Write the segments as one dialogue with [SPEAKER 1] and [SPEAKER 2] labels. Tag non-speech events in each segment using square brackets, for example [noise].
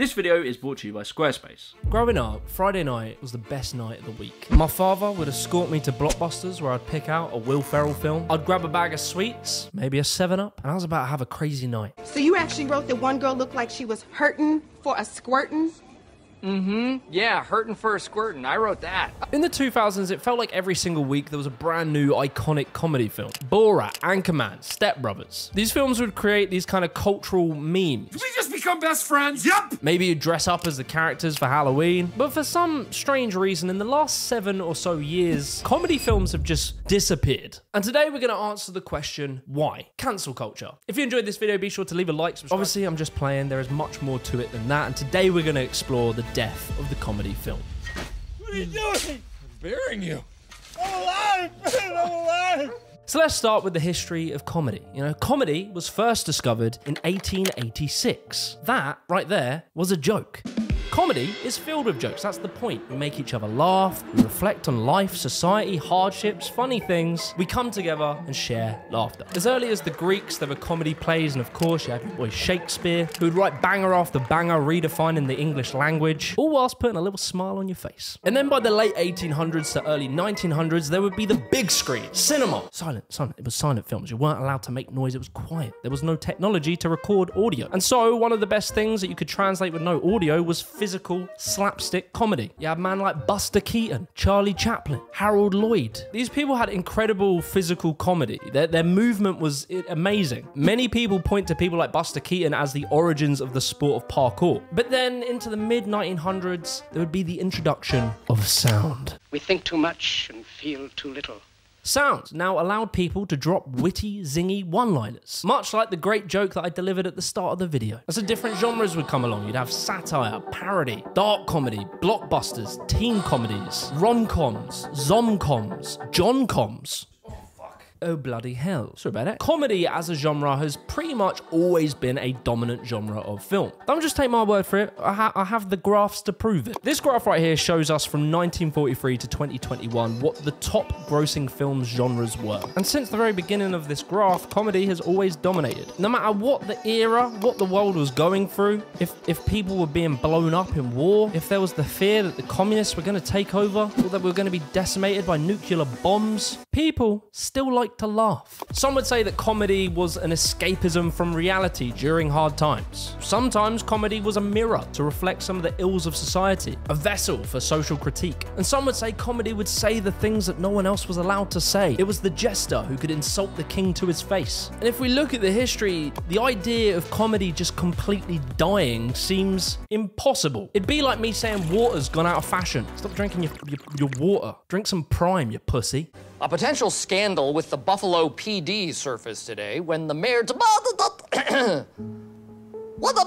[SPEAKER 1] This video is brought to you by Squarespace.
[SPEAKER 2] Growing up, Friday night was the best night of the week. My father would escort me to Blockbusters where I'd pick out a Will Ferrell film. I'd grab a bag of sweets, maybe a 7-Up, and I was about to have a crazy night.
[SPEAKER 3] So you actually wrote that one girl looked like she was hurting for a squirtin'? Mm-hmm.
[SPEAKER 4] Yeah, hurting for a squirtin'. I wrote that.
[SPEAKER 2] In the 2000s, it felt like every single week there was a brand new iconic comedy film. Borat, Anchorman, Step Brothers. These films would create these kind of cultural memes.
[SPEAKER 5] We just become best friends. Yep.
[SPEAKER 2] Maybe you'd dress up as the characters for Halloween. But for some strange reason, in the last seven or so years, comedy films have just disappeared. And today we're going to answer the question why? Cancel culture. If you enjoyed this video, be sure to leave a like, subscribe. Obviously, I'm just playing. There is much more to it than that. And today we're going to explore the death of the comedy film.
[SPEAKER 5] What are you doing? I'm burying you. I'm alive. I'm alive.
[SPEAKER 2] So let's start with the history of comedy. You know, comedy was first discovered in 1886. That right there was a joke. Comedy is filled with jokes. That's the point. We make each other laugh, we reflect on life, society, hardships, funny things. We come together and share laughter. As early as the Greeks, there were comedy plays, and of course, you have your boy Shakespeare, who would write banger after banger, redefining the English language, all whilst putting a little smile on your face. And then by the late 1800s to early 1900s, there would be the big screen, cinema. Silent, silent. It was silent films. You weren't allowed to make noise. It was quiet. There was no technology to record audio. And so, one of the best things that you could translate with no audio was physical slapstick comedy. You had man like Buster Keaton, Charlie Chaplin, Harold Lloyd. These people had incredible physical comedy. Their, their movement was amazing. Many people point to people like Buster Keaton as the origins of the sport of parkour. But then into the mid 1900s, there would be the introduction of sound.
[SPEAKER 6] We think too much and feel too little.
[SPEAKER 2] Sound now allowed people to drop witty, zingy one liners, much like the great joke that I delivered at the start of the video. As the different genres would come along, you'd have satire, parody, dark comedy, blockbusters, teen comedies, rom coms, zom-coms, John coms. Oh bloody hell. Sorry about that. Comedy as a genre has pretty much always been a dominant genre of film. Don't just take my word for it, I, ha- I have the graphs to prove it. This graph right here shows us from 1943 to 2021 what the top grossing films genres were. And since the very beginning of this graph, comedy has always dominated. No matter what the era, what the world was going through, if, if people were being blown up in war, if there was the fear that the communists were going to take over, or that we were going to be decimated by nuclear bombs, people still like to laugh. Some would say that comedy was an escapism from reality during hard times. Sometimes comedy was a mirror to reflect some of the ills of society, a vessel for social critique. And some would say comedy would say the things that no one else was allowed to say. It was the jester who could insult the king to his face. And if we look at the history, the idea of comedy just completely dying seems impossible. It'd be like me saying water's gone out of fashion. Stop drinking your, your, your water. Drink some prime, you pussy.
[SPEAKER 4] A potential scandal with the Buffalo PD surfaced today when the mayor demanded What [coughs] the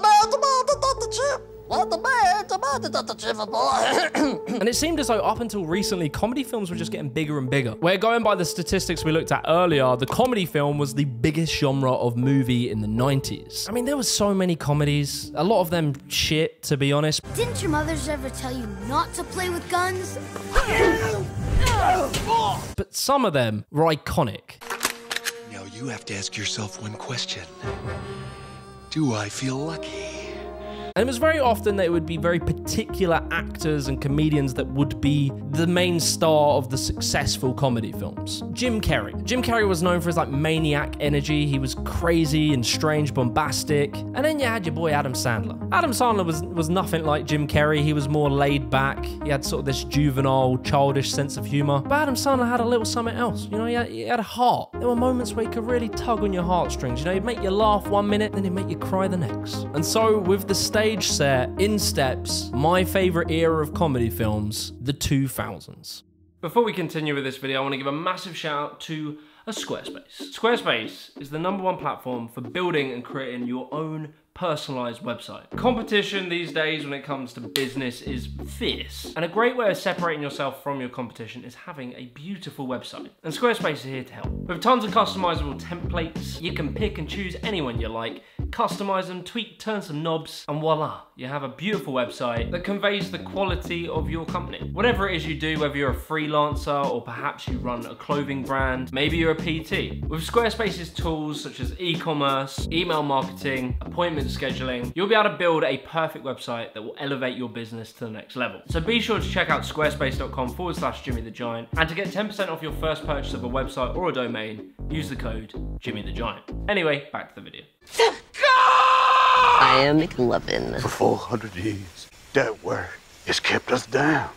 [SPEAKER 4] mayor demanded the chip. What the mayor demanded the chip. [coughs]
[SPEAKER 2] And it seemed as though up until recently, comedy films were just getting bigger and bigger. Where going by the statistics we looked at earlier, the comedy film was the biggest genre of movie in the 90s. I mean, there were so many comedies, a lot of them shit, to be honest.
[SPEAKER 7] Didn't your mothers ever tell you not to play with guns? [laughs]
[SPEAKER 2] But some of them were iconic.
[SPEAKER 8] Now you have to ask yourself one question Do I feel lucky?
[SPEAKER 2] And it was very often that it would be very particular actors and comedians that would be the main star of the successful comedy films. Jim Carrey. Jim Carrey was known for his like maniac energy. He was crazy and strange, bombastic. And then you had your boy Adam Sandler. Adam Sandler was was nothing like Jim Carrey. He was more laid back. He had sort of this juvenile, childish sense of humor. But Adam Sandler had a little something else. You know, he had, he had a heart. There were moments where he could really tug on your heartstrings. You know, he'd make you laugh one minute, then he'd make you cry the next. And so with the stage set, in steps my favorite era of comedy films, the 2000s. Before we continue with this video, I want to give a massive shout out to a Squarespace. Squarespace is the number one platform for building and creating your own personalized website. Competition these days when it comes to business is fierce. And a great way of separating yourself from your competition is having a beautiful website. And Squarespace is here to help. With tons of customizable templates, you can pick and choose anyone you like, customize them, tweak, turn some knobs, and voila, you have a beautiful website that conveys the quality of your company. Whatever it is you do, whether you're a freelancer or perhaps you run a clothing brand, maybe you're a PT. With Squarespace's tools such as e-commerce, email marketing, appointment scheduling, you'll be able to build a perfect website that will elevate your business to the next level. So be sure to check out squarespace.com forward slash Jimmy the Giant, and to get 10% off your first purchase of a website or a domain, use the code Jimmy the Giant. Anyway, back to the video.
[SPEAKER 9] I am McLovin.
[SPEAKER 10] For 400 years, that word has kept us down.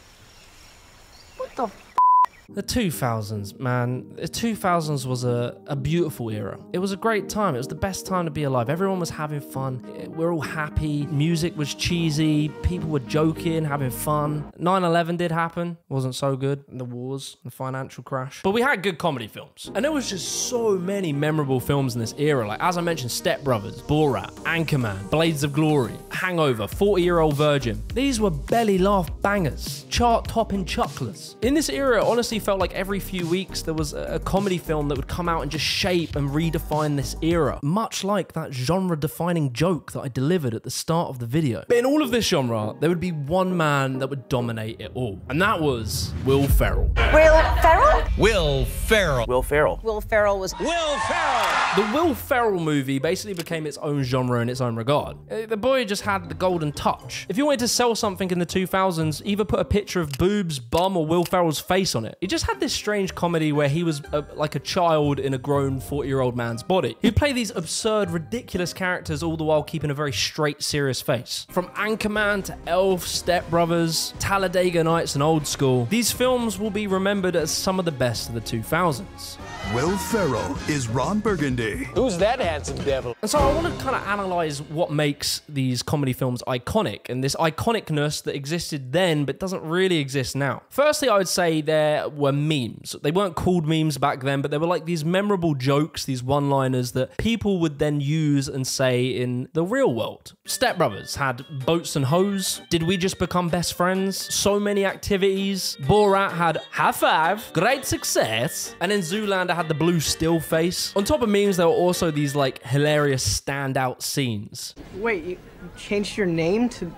[SPEAKER 2] The 2000s, man. The 2000s was a, a beautiful era. It was a great time. It was the best time to be alive. Everyone was having fun. We're all happy. Music was cheesy. People were joking, having fun. 9 11 did happen. Wasn't so good. The wars, the financial crash. But we had good comedy films. And there was just so many memorable films in this era. Like, as I mentioned, Step Brothers, Borat, Anchorman, Blades of Glory, Hangover, 40 Year Old Virgin. These were belly laugh bangers, chart topping chucklers. In this era, it honestly felt like every few weeks there was a comedy film that would come out and just shape and redefine this era, much like that genre defining joke that I delivered at the start of the video. But in all of this genre, there would be one man that would dominate it all, and that was Will Ferrell.
[SPEAKER 11] Will Ferrell?
[SPEAKER 12] Will Ferrell.
[SPEAKER 13] Will Ferrell.
[SPEAKER 11] Will Ferrell was
[SPEAKER 12] Will Ferrell.
[SPEAKER 2] The Will Ferrell movie basically became its own genre in its own regard. Uh, The boy just had the golden touch. If you wanted to sell something in the 2000s, either put a picture of boobs, bum, or Will Ferrell's face on it. He just had this strange comedy where he was a, like a child in a grown 40 year old man's body. He'd play these absurd, ridiculous characters all the while keeping a very straight, serious face. From Anchorman to Elf, Step Brothers, Talladega Nights, and Old School, these films will be remembered as some of the best of the 2000s.
[SPEAKER 14] Will Ferrell is Ron Burgundy.
[SPEAKER 12] Who's that handsome devil?
[SPEAKER 2] And so I want to kind of analyze what makes these comedy films iconic and this iconicness that existed then but doesn't really exist now. Firstly, I would say there were memes. They weren't called memes back then, but they were like these memorable jokes, these one liners that people would then use and say in the real world. Step Brothers had boats and hoes. Did we just become best friends? So many activities. Borat had high five, great success. And then Zoolander had the blue still face. On top of memes, there were also these like hilarious standout scenes.
[SPEAKER 13] Wait, you changed your name to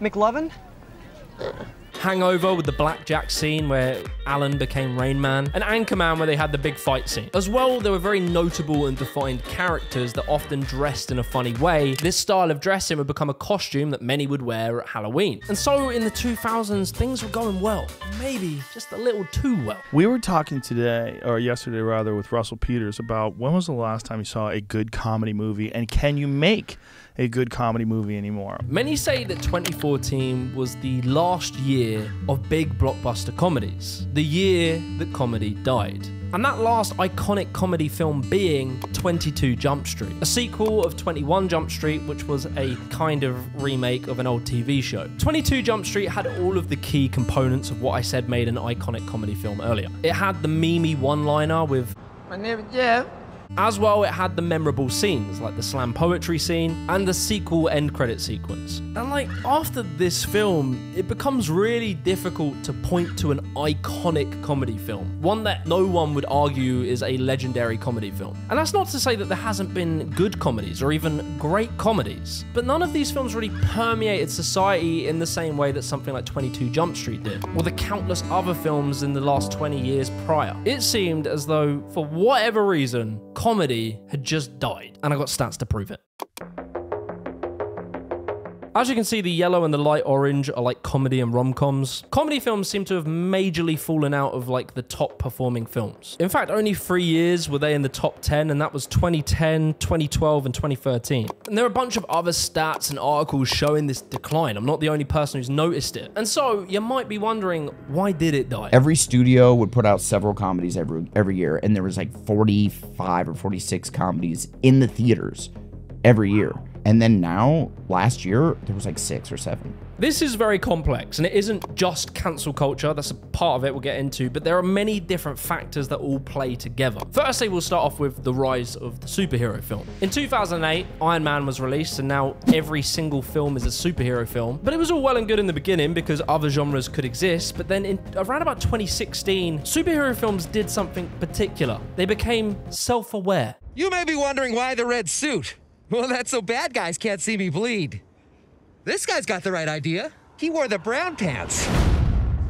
[SPEAKER 13] McLovin?
[SPEAKER 2] Hangover with the blackjack scene where Alan became Rain Man, and Anchorman where they had the big fight scene. As well, there were very notable and defined characters that often dressed in a funny way. This style of dressing would become a costume that many would wear at Halloween. And so in the 2000s, things were going well. Maybe just a little too well.
[SPEAKER 15] We were talking today, or yesterday rather, with Russell Peters about when was the last time you saw a good comedy movie, and can you make a good comedy movie anymore?
[SPEAKER 2] Many say that 2014 was the last year of big blockbuster comedies, the year that comedy died. And that last iconic comedy film being 22 Jump Street, a sequel of 21 Jump Street, which was a kind of remake of an old TV show. 22 Jump Street had all of the key components of what I said made an iconic comedy film earlier. It had the Mimi one liner with,
[SPEAKER 13] My name is Jeff.
[SPEAKER 2] As well, it had the memorable scenes like the slam poetry scene and the sequel end credit sequence. And like after this film, it becomes really difficult to point to an iconic comedy film, one that no one would argue is a legendary comedy film. And that's not to say that there hasn't been good comedies or even great comedies, but none of these films really permeated society in the same way that something like 22 Jump Street did, or the countless other films in the last 20 years prior. It seemed as though, for whatever reason, comedy had just died, and I got stats to prove it. As you can see, the yellow and the light orange are like comedy and rom-coms. Comedy films seem to have majorly fallen out of like the top performing films. In fact, only three years were they in the top 10, and that was 2010, 2012, and 2013. And there are a bunch of other stats and articles showing this decline. I'm not the only person who's noticed it. And so you might be wondering, why did it die?
[SPEAKER 16] Every studio would put out several comedies every every year, and there was like 45 or 46 comedies in the theaters every year. And then now, last year, there was like six or seven.
[SPEAKER 2] This is very complex, and it isn't just cancel culture. That's a part of it we'll get into, but there are many different factors that all play together. Firstly, we'll start off with the rise of the superhero film. In 2008, Iron Man was released, and now every single film is a superhero film. But it was all well and good in the beginning because other genres could exist. But then, in around about 2016, superhero films did something particular. They became self-aware.
[SPEAKER 12] You may be wondering why the red suit. [laughs]
[SPEAKER 9] Well, that's so bad guys can't see me bleed. This guy's got the right idea. He wore the brown pants.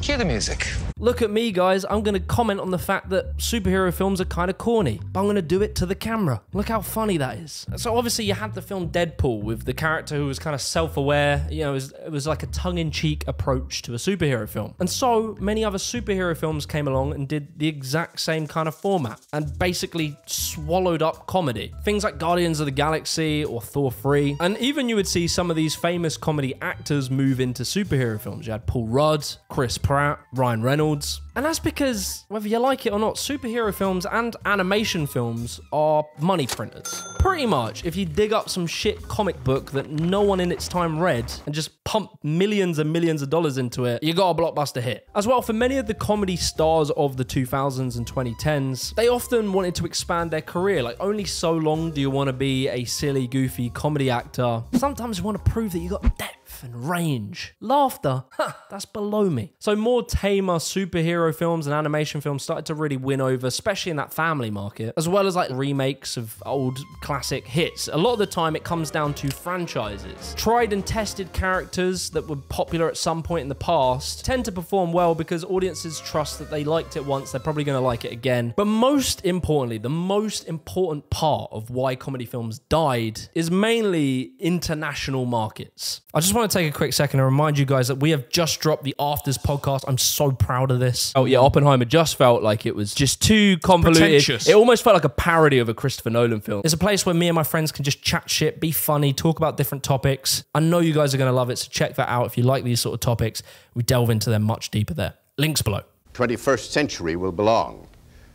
[SPEAKER 9] Cue the music.
[SPEAKER 2] Look at me, guys. I'm going to comment on the fact that superhero films are kind of corny, but I'm going to do it to the camera. Look how funny that is. So, obviously, you had the film Deadpool with the character who was kind of self aware. You know, it was, it was like a tongue in cheek approach to a superhero film. And so many other superhero films came along and did the exact same kind of format and basically swallowed up comedy. Things like Guardians of the Galaxy or Thor 3. And even you would see some of these famous comedy actors move into superhero films. You had Paul Rudd, Chris Pratt, Ryan Reynolds. And that's because, whether you like it or not, superhero films and animation films are money printers. Pretty much, if you dig up some shit comic book that no one in its time read and just pump millions and millions of dollars into it, you got a blockbuster hit. As well, for many of the comedy stars of the 2000s and 2010s, they often wanted to expand their career. Like, only so long do you want to be a silly, goofy comedy actor. Sometimes you want to prove that you got depth and range. Laughter, huh, that's below me. So more tamer superhero films and animation films started to really win over, especially in that family market, as well as like remakes of old classic hits. A lot of the time it comes down to franchises. Tried and tested characters that were popular at some point in the past tend to perform well because audiences trust that they liked it once, they're probably going to like it again. But most importantly, the most important part of why comedy films died is mainly international markets. I just want take a quick second and remind you guys that we have just dropped the Afters podcast. I'm so proud of this. Oh yeah, Oppenheimer just felt like it was just too convoluted. It almost felt like a parody of a Christopher Nolan film. It's a place where me and my friends can just chat shit, be funny, talk about different topics. I know you guys are going to love it, so check that out if you like these sort of topics. We delve into them much deeper there. Links below.
[SPEAKER 17] 21st century will belong.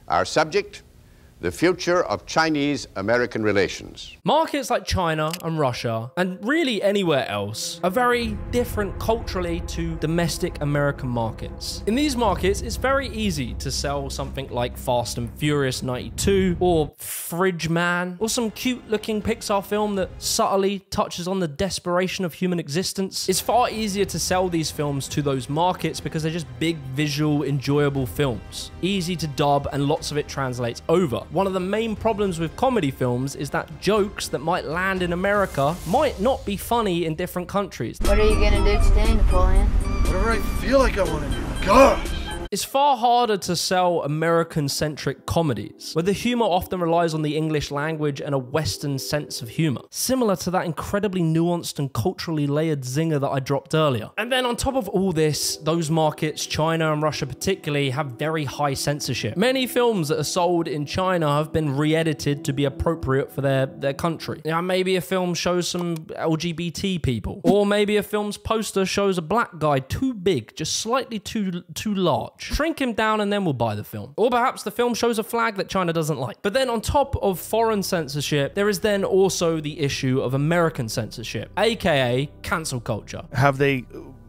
[SPEAKER 17] Our subject, the future of Chinese American relations.
[SPEAKER 2] Markets like China and Russia, and really anywhere else, are very different culturally to domestic American markets. In these markets, it's very easy to sell something like Fast and Furious 92 or Fridge Man or some cute looking Pixar film that subtly touches on the desperation of human existence. It's far easier to sell these films to those markets because they're just big, visual, enjoyable films. Easy to dub, and lots of it translates over. One of the main problems with comedy films is that jokes that might land in America might not be funny in different countries.
[SPEAKER 18] What are you gonna do today, Napoleon?
[SPEAKER 10] Whatever I feel like I want to do. Gosh!
[SPEAKER 2] It's far harder to sell American centric comedies, where the humor often relies on the English language and a Western sense of humor, similar to that incredibly nuanced and culturally layered zinger that I dropped earlier. And then on top of all this, those markets, China and Russia particularly, have very high censorship. Many films that are sold in China have been re edited to be appropriate for their, their country. Now, maybe a film shows some LGBT people, or maybe a film's poster shows a black guy too big, just slightly too, too large. Shrink him down and then we'll buy the film. Or perhaps the film shows a flag that China doesn't like. But then on top of foreign censorship, there is then also the issue of American censorship, aka cancel culture.
[SPEAKER 15] Have they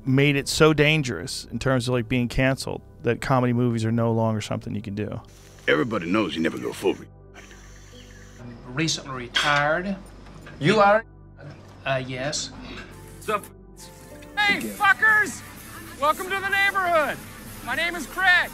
[SPEAKER 15] made it so dangerous in terms of like being canceled that comedy movies are no longer something you can do?
[SPEAKER 10] Everybody knows you never go full. re-
[SPEAKER 19] recently retired. You are? Uh, yes.
[SPEAKER 5] Hey, fuckers! Welcome to the neighborhood. My name is Craig.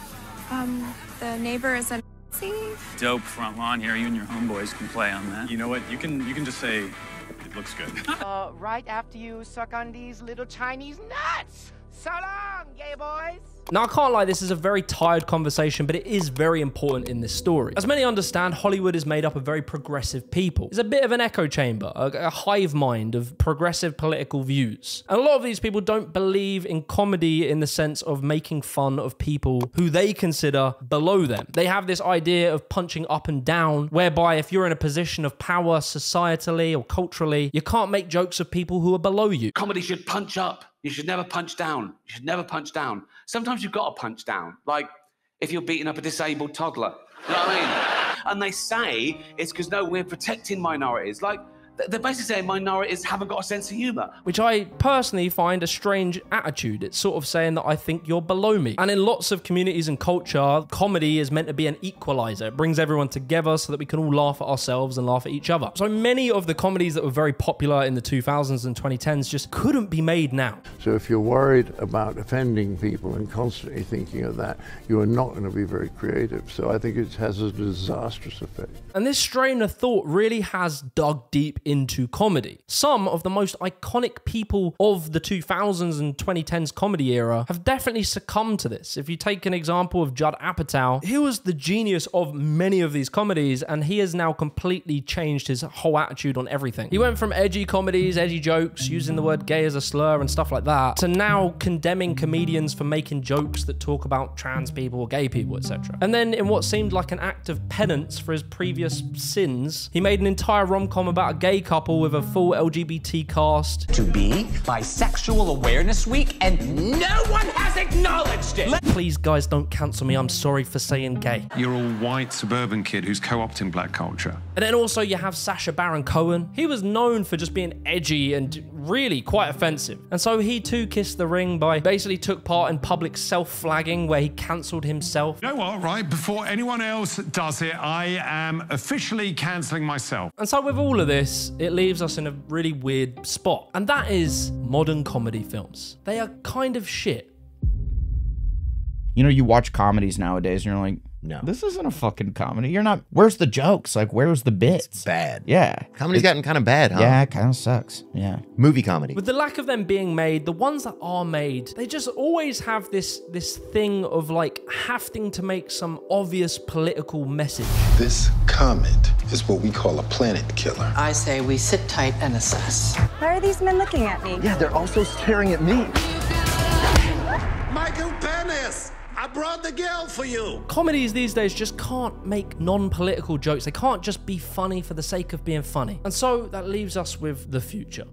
[SPEAKER 20] Um, the neighbor is a Nazi?
[SPEAKER 21] Dope front lawn here. You and your homeboys can play on that. You know what? You can you can just say it looks good. [laughs]
[SPEAKER 22] uh, right after you suck on these little Chinese nuts. So long, gay boys.
[SPEAKER 2] Now, I can't lie, this is a very tired conversation, but it is very important in this story. As many understand, Hollywood is made up of very progressive people. It's a bit of an echo chamber, a, a hive mind of progressive political views. And a lot of these people don't believe in comedy in the sense of making fun of people who they consider below them. They have this idea of punching up and down, whereby if you're in a position of power societally or culturally, you can't make jokes of people who are below you.
[SPEAKER 23] Comedy should punch up. You should never punch down. You should never punch down. Sometimes you've got to punch down. Like if you're beating up a disabled toddler. You know what I mean? [laughs] And they say it's because no, we're protecting minorities. Like they're basically saying minorities haven't got a sense of humour.
[SPEAKER 2] which I personally find a strange attitude. It's sort of saying that I think you're below me. And in lots of communities and culture, comedy is meant to be an equalizer. It brings everyone together so that we can all laugh at ourselves and laugh at each other. So many of the comedies that were very popular in the 2000s and 2010s just couldn't be made now.
[SPEAKER 10] So if you're worried about offending people and constantly thinking of that, you are not going to be very creative. So I think it has a disastrous effect.
[SPEAKER 2] And this strain of thought really has dug deep into comedy. Some of the most iconic people of the 2000s and 2010s comedy era have definitely succumbed to this. If you take an example of Judd Apatow, he was the genius of many of these comedies, and he has now completely changed his whole attitude on everything. He went from edgy comedies, edgy jokes, using the word gay as a slur and stuff like that, to now condemning comedians for making jokes that talk about trans people or gay people, etc. And then, in what seemed like an act of penance for his previous sins, he made an entire rom com about a gay couple with a full LGBT cast.
[SPEAKER 24] To be Bisexual Awareness Week, and no one has acknowledged it.
[SPEAKER 2] Please, guys, don't cancel me. I'm sorry for saying gay.
[SPEAKER 25] You're a white suburban kid who's co opting black culture.
[SPEAKER 2] And then also you have Sacha Baron Cohen. He was known for just being edgy and really quite offensive. And so he too kissed the ring by basically took part in public self-flagging where he cancelled himself.
[SPEAKER 25] You know what, right? Before anyone else does it, I am officially cancelling myself.
[SPEAKER 2] And so with all of this, it leaves us in a really weird spot. And that is modern comedy films. They are kind of shit.
[SPEAKER 16] You know, you watch comedies nowadays and you're like, no. This isn't a fucking comedy. You're not. Where's the jokes? Like, where's the bits?
[SPEAKER 26] It's bad.
[SPEAKER 16] Yeah.
[SPEAKER 26] Comedy's gotten kind of bad, huh?
[SPEAKER 16] Yeah, it kind of sucks. Yeah.
[SPEAKER 26] Movie comedy.
[SPEAKER 2] With the lack of them being made, the ones that are made, they just always have this this thing of like having to make some obvious political message.
[SPEAKER 27] This comet is what we call a planet killer.
[SPEAKER 11] I say we sit tight and assess.
[SPEAKER 20] Why are these men looking at me?
[SPEAKER 10] Yeah, they're also staring at me.
[SPEAKER 12] I brought the girl for you.
[SPEAKER 2] Comedies these days just can't make non-political jokes. They can't just be funny for the sake of being funny. And so that leaves us with the future.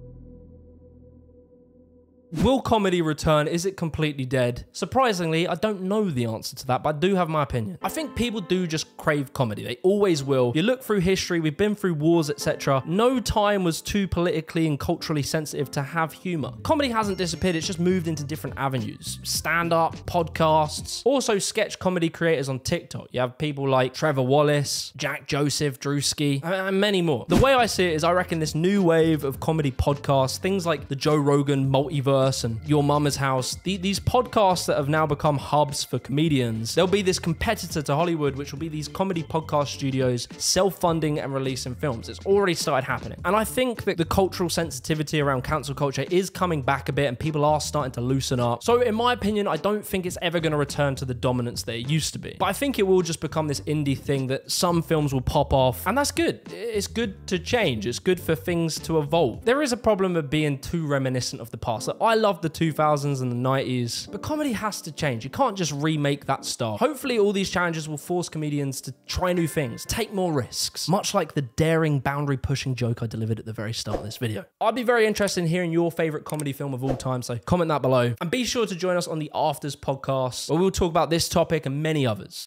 [SPEAKER 2] Will comedy return? Is it completely dead? Surprisingly, I don't know the answer to that, but I do have my opinion. I think people do just crave comedy. They always will. You look through history, we've been through wars, etc. No time was too politically and culturally sensitive to have humor. Comedy hasn't disappeared, it's just moved into different avenues. Stand-up, podcasts, also sketch comedy creators on TikTok. You have people like Trevor Wallace, Jack Joseph, Drewski, and many more. The way I see it is I reckon this new wave of comedy podcasts, things like the Joe Rogan multiverse, and Your Mama's House, the, these podcasts that have now become hubs for comedians, there'll be this competitor to Hollywood, which will be these comedy podcast studios self-funding and releasing films. It's already started happening. And I think that the cultural sensitivity around cancel culture is coming back a bit and people are starting to loosen up. So in my opinion, I don't think it's ever going to return to the dominance that it used to be. But I think it will just become this indie thing that some films will pop off. And that's good. It's good to change. It's good for things to evolve. There is a problem of being too reminiscent of the past. I love the 2000s and the 90s, but comedy has to change. You can't just remake that style. Hopefully, all these challenges will force comedians to try new things, take more risks, much like the daring, boundary pushing joke I delivered at the very start of this video. I'd be very interested in hearing your favorite comedy film of all time, so comment that below. And be sure to join us on the Afters podcast, where we'll talk about this topic and many others.